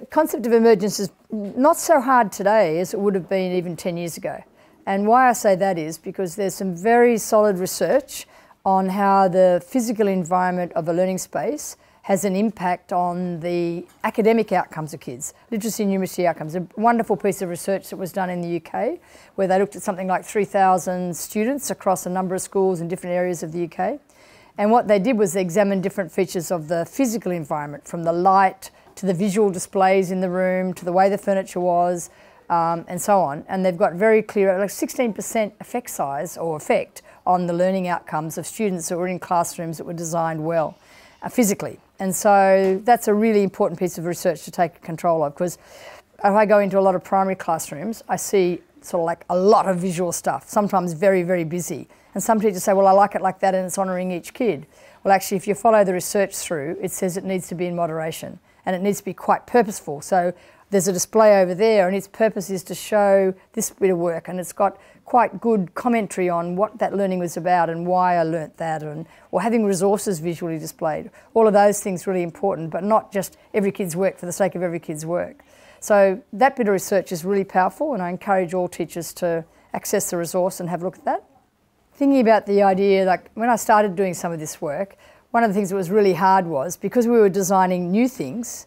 the concept of emergence is not so hard today as it would have been even 10 years ago. And why I say that is because there's some very solid research on how the physical environment of a learning space has an impact on the academic outcomes of kids, literacy and numeracy outcomes. A wonderful piece of research that was done in the UK where they looked at something like 3,000 students across a number of schools in different areas of the UK. And what they did was they examined different features of the physical environment from the light to the visual displays in the room to the way the furniture was um, and so on. And they've got very clear, like 16% effect size or effect on the learning outcomes of students that were in classrooms that were designed well uh, physically. And so that's a really important piece of research to take control of because if I go into a lot of primary classrooms, I see sort of like a lot of visual stuff, sometimes very, very busy. And some teachers say, well, I like it like that and it's honouring each kid. Well, actually, if you follow the research through, it says it needs to be in moderation and it needs to be quite purposeful. So there's a display over there and its purpose is to show this bit of work and it's got quite good commentary on what that learning was about and why I learnt that and or having resources visually displayed. All of those things really important, but not just every kid's work for the sake of every kid's work. So that bit of research is really powerful and I encourage all teachers to access the resource and have a look at that. Thinking about the idea, like when I started doing some of this work, one of the things that was really hard was because we were designing new things,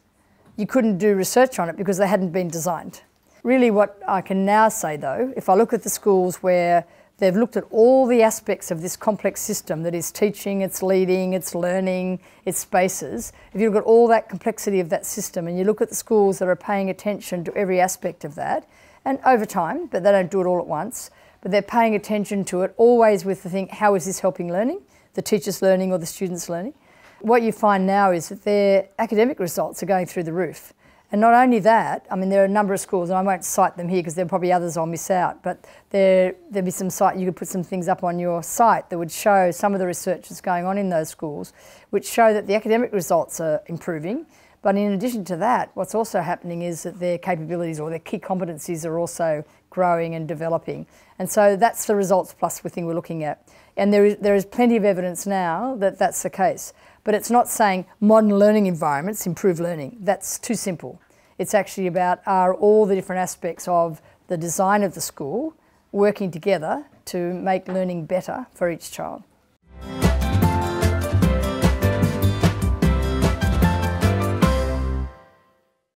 you couldn't do research on it because they hadn't been designed. Really, what I can now say though, if I look at the schools where they've looked at all the aspects of this complex system that is teaching, it's leading, it's learning, its spaces, if you look at all that complexity of that system and you look at the schools that are paying attention to every aspect of that, and over time, but they don't do it all at once, but they're paying attention to it always with the thing, how is this helping learning, the teacher's learning or the student's learning? What you find now is that their academic results are going through the roof. And not only that, I mean, there are a number of schools, and I won't cite them here because there are probably others I'll miss out, but there, there'll be some site, you could put some things up on your site that would show some of the research that's going on in those schools, which show that the academic results are improving. But in addition to that, what's also happening is that their capabilities or their key competencies are also growing and developing. And so that's the results plus thing we're looking at. And there is, there is plenty of evidence now that that's the case. But it's not saying modern learning environments improve learning. That's too simple. It's actually about are all the different aspects of the design of the school working together to make learning better for each child.